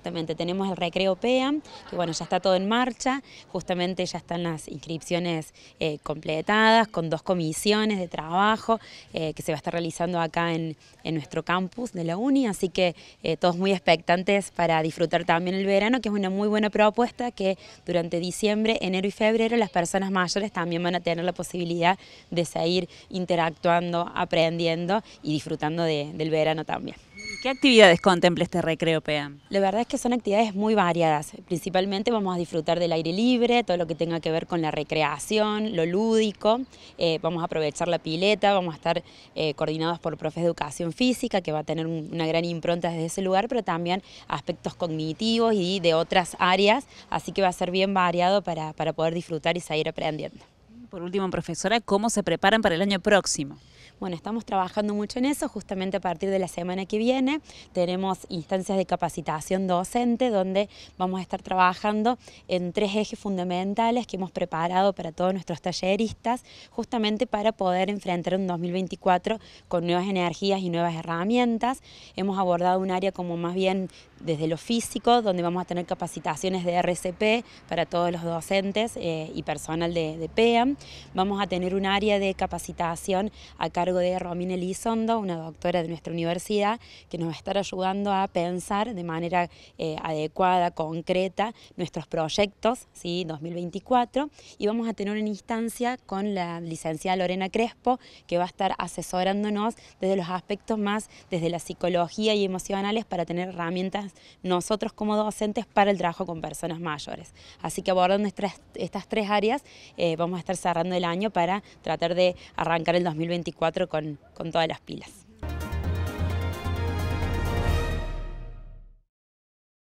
Exactamente, tenemos el recreo PEAM, que bueno, ya está todo en marcha, justamente ya están las inscripciones eh, completadas con dos comisiones de trabajo eh, que se va a estar realizando acá en, nuestro campus de la UNI, así que eh, todos muy expectantes para disfrutar también el verano, que es una muy buena propuesta que durante diciembre, enero y febrero las personas mayores también van a tener la posibilidad de seguir interactuando, aprendiendo y disfrutando del verano también. ¿Qué actividades contempla este recreo PEAM? La verdad es que son actividades muy variadas. Principalmente vamos a disfrutar del aire libre, todo lo que tenga que ver con la recreación, lo lúdico. Eh, vamos a aprovechar la pileta, vamos a estar eh, coordinados por profes de educación física, que va a tener una gran impronta desde ese lugar, pero también aspectos cognitivos y de otras áreas. Así que va a ser bien variado para, para poder disfrutar y seguir aprendiendo. Por último, profesora, ¿cómo se preparan para el año próximo? Bueno, estamos trabajando mucho en eso, justamente a partir de la semana que viene tenemos instancias de capacitación docente donde vamos a estar trabajando en tres ejes fundamentales que hemos preparado para todos nuestros talleristas, justamente para poder enfrentar un 2024 con nuevas energías y nuevas herramientas. Hemos abordado un área como más bien desde lo físico, donde vamos a tener capacitaciones de RCP para todos los docentes eh, y personal de, de PEAM. Vamos a tener un área de capacitación a cargo de Romina Elizondo, una doctora de nuestra universidad, que nos va a estar ayudando a pensar de manera eh, adecuada, concreta, nuestros proyectos, ¿sí? 2024, y vamos a tener una instancia con la licenciada Lorena Crespo, que va a estar asesorándonos desde los aspectos más, desde la psicología y emocionales, para tener herramientas nosotros como docentes para el trabajo con personas mayores. Así que abordando estas, estas tres áreas, eh, vamos a estar cerrando el año para tratar de arrancar el 2024 con, con todas las pilas.